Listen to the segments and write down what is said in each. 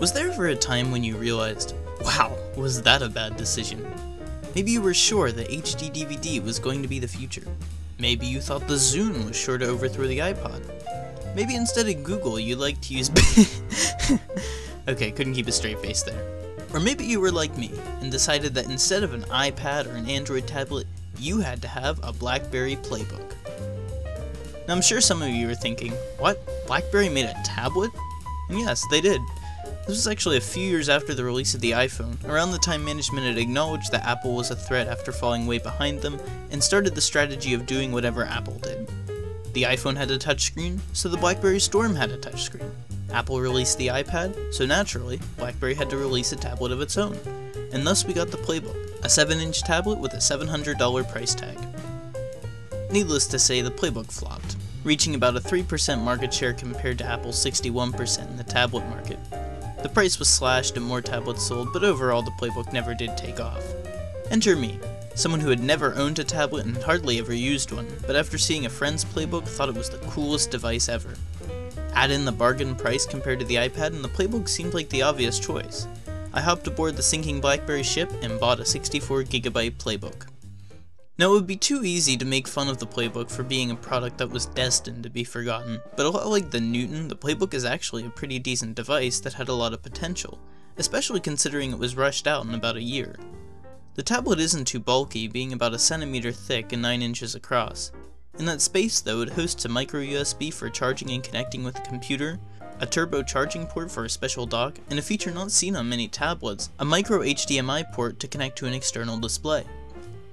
Was there ever a time when you realized, wow, was that a bad decision? Maybe you were sure that HD DVD was going to be the future. Maybe you thought the Zune was sure to overthrow the iPod. Maybe instead of Google, you liked to use. okay, couldn't keep a straight face there. Or maybe you were like me and decided that instead of an iPad or an Android tablet, you had to have a BlackBerry Playbook. Now I'm sure some of you are thinking, what? BlackBerry made a tablet? And yes, they did. This was actually a few years after the release of the iPhone, around the time management had acknowledged that Apple was a threat after falling way behind them, and started the strategy of doing whatever Apple did. The iPhone had a touchscreen, so the BlackBerry Storm had a touchscreen. Apple released the iPad, so naturally, BlackBerry had to release a tablet of its own. And thus we got the Playbook, a 7 inch tablet with a $700 price tag. Needless to say, the Playbook flopped, reaching about a 3% market share compared to Apple's 61% in the tablet market. The price was slashed and more tablets sold, but overall the playbook never did take off. Enter me, someone who had never owned a tablet and hardly ever used one, but after seeing a friend's playbook thought it was the coolest device ever. Add in the bargain price compared to the iPad and the playbook seemed like the obvious choice. I hopped aboard the sinking BlackBerry ship and bought a 64GB playbook. Now, it would be too easy to make fun of the Playbook for being a product that was destined to be forgotten, but a lot like the Newton, the Playbook is actually a pretty decent device that had a lot of potential, especially considering it was rushed out in about a year. The tablet isn't too bulky, being about a centimeter thick and 9 inches across. In that space though, it hosts a micro USB for charging and connecting with a computer, a turbo charging port for a special dock, and a feature not seen on many tablets, a micro HDMI port to connect to an external display.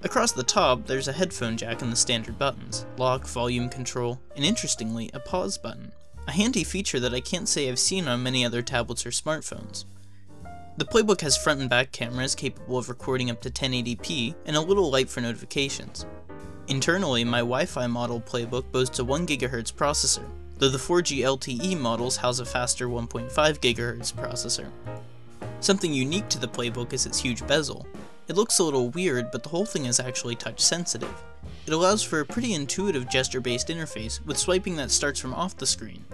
Across the top, there's a headphone jack and the standard buttons, lock, volume control, and interestingly, a pause button, a handy feature that I can't say I've seen on many other tablets or smartphones. The Playbook has front and back cameras capable of recording up to 1080p and a little light for notifications. Internally, my Wi-Fi model Playbook boasts a 1GHz processor, though the 4G LTE models house a faster 1.5 GHz processor. Something unique to the Playbook is its huge bezel, it looks a little weird, but the whole thing is actually touch sensitive. It allows for a pretty intuitive gesture-based interface, with swiping that starts from off the screen.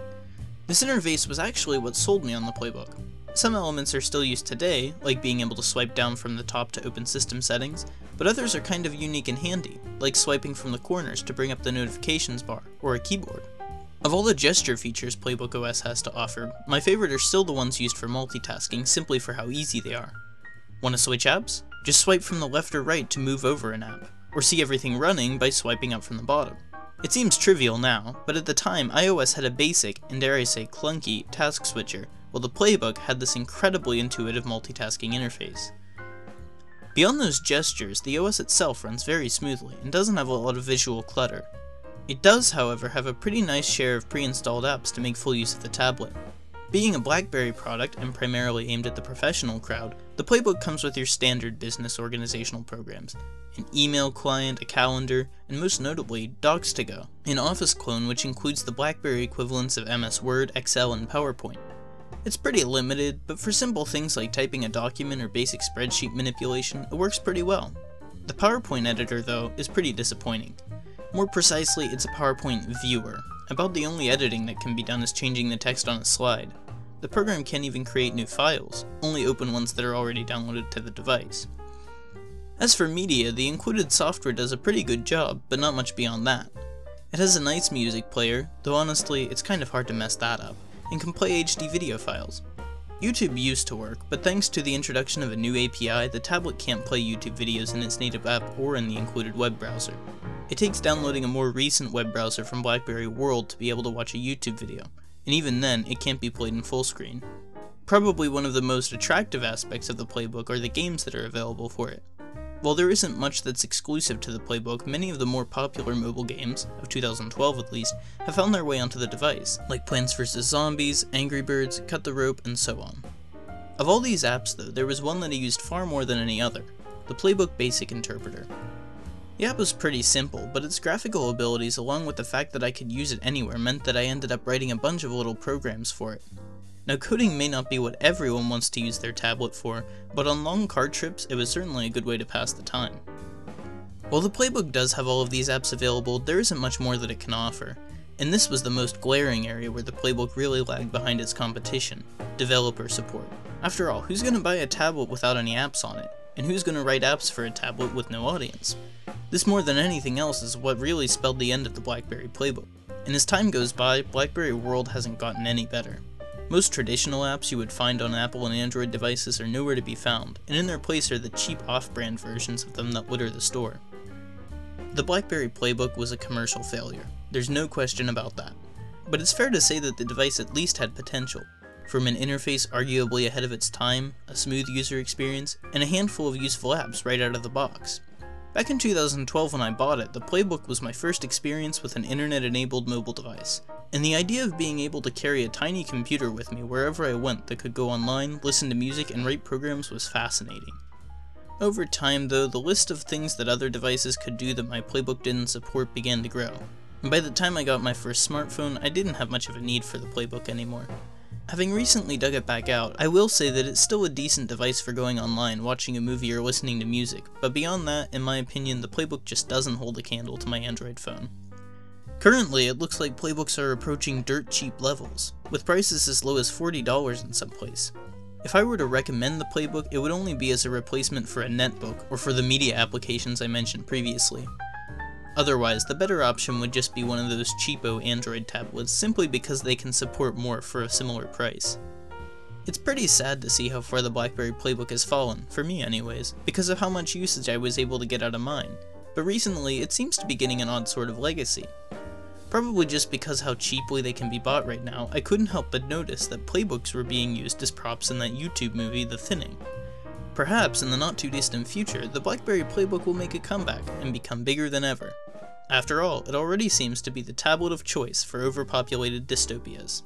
This interface was actually what sold me on the playbook. Some elements are still used today, like being able to swipe down from the top to open system settings, but others are kind of unique and handy, like swiping from the corners to bring up the notifications bar, or a keyboard. Of all the gesture features Playbook OS has to offer, my favorite are still the ones used for multitasking simply for how easy they are. Want to switch apps? Just swipe from the left or right to move over an app, or see everything running by swiping up from the bottom. It seems trivial now, but at the time iOS had a basic, and dare I say clunky, task switcher, while the Playbook had this incredibly intuitive multitasking interface. Beyond those gestures, the OS itself runs very smoothly and doesn't have a lot of visual clutter. It does, however, have a pretty nice share of pre-installed apps to make full use of the tablet. Being a BlackBerry product and primarily aimed at the professional crowd, the Playbook comes with your standard business organizational programs an email client, a calendar, and most notably, Docs2Go, an Office clone which includes the BlackBerry equivalents of MS Word, Excel, and PowerPoint. It's pretty limited, but for simple things like typing a document or basic spreadsheet manipulation, it works pretty well. The PowerPoint editor, though, is pretty disappointing. More precisely, it's a PowerPoint viewer, about the only editing that can be done is changing the text on a slide. The program can't even create new files, only open ones that are already downloaded to the device. As for media, the included software does a pretty good job, but not much beyond that. It has a nice music player, though honestly, it's kind of hard to mess that up, and can play HD video files. YouTube used to work, but thanks to the introduction of a new API, the tablet can't play YouTube videos in its native app or in the included web browser. It takes downloading a more recent web browser from BlackBerry World to be able to watch a YouTube video, and even then, it can't be played in full screen. Probably one of the most attractive aspects of the playbook are the games that are available for it. While there isn't much that's exclusive to the playbook, many of the more popular mobile games, of 2012 at least, have found their way onto the device, like Plants vs. Zombies, Angry Birds, Cut the Rope, and so on. Of all these apps though, there was one that I used far more than any other, the Playbook Basic Interpreter. The app was pretty simple, but its graphical abilities along with the fact that I could use it anywhere meant that I ended up writing a bunch of little programs for it. Now coding may not be what everyone wants to use their tablet for, but on long car trips it was certainly a good way to pass the time. While the playbook does have all of these apps available, there isn't much more that it can offer. And this was the most glaring area where the playbook really lagged behind its competition developer support. After all, who's going to buy a tablet without any apps on it? And who's going to write apps for a tablet with no audience? This more than anything else is what really spelled the end of the BlackBerry playbook. And as time goes by, BlackBerry World hasn't gotten any better. Most traditional apps you would find on Apple and Android devices are nowhere to be found, and in their place are the cheap off-brand versions of them that litter the store. The BlackBerry Playbook was a commercial failure, there's no question about that. But it's fair to say that the device at least had potential, from an interface arguably ahead of its time, a smooth user experience, and a handful of useful apps right out of the box. Back in 2012 when I bought it, the Playbook was my first experience with an internet-enabled mobile device, and the idea of being able to carry a tiny computer with me wherever I went that could go online, listen to music, and write programs was fascinating. Over time though, the list of things that other devices could do that my Playbook didn't support began to grow, and by the time I got my first smartphone, I didn't have much of a need for the Playbook anymore. Having recently dug it back out, I will say that it's still a decent device for going online, watching a movie, or listening to music, but beyond that, in my opinion, the Playbook just doesn't hold a candle to my Android phone. Currently, it looks like Playbooks are approaching dirt cheap levels, with prices as low as $40 in some place. If I were to recommend the Playbook, it would only be as a replacement for a netbook or for the media applications I mentioned previously. Otherwise, the better option would just be one of those cheapo Android tablets simply because they can support more for a similar price. It's pretty sad to see how far the BlackBerry Playbook has fallen, for me anyways, because of how much usage I was able to get out of mine, but recently it seems to be getting an odd sort of legacy. Probably just because how cheaply they can be bought right now, I couldn't help but notice that playbooks were being used as props in that YouTube movie, The Thinning. Perhaps in the not too distant future, the BlackBerry Playbook will make a comeback and become bigger than ever. After all, it already seems to be the tablet of choice for overpopulated dystopias.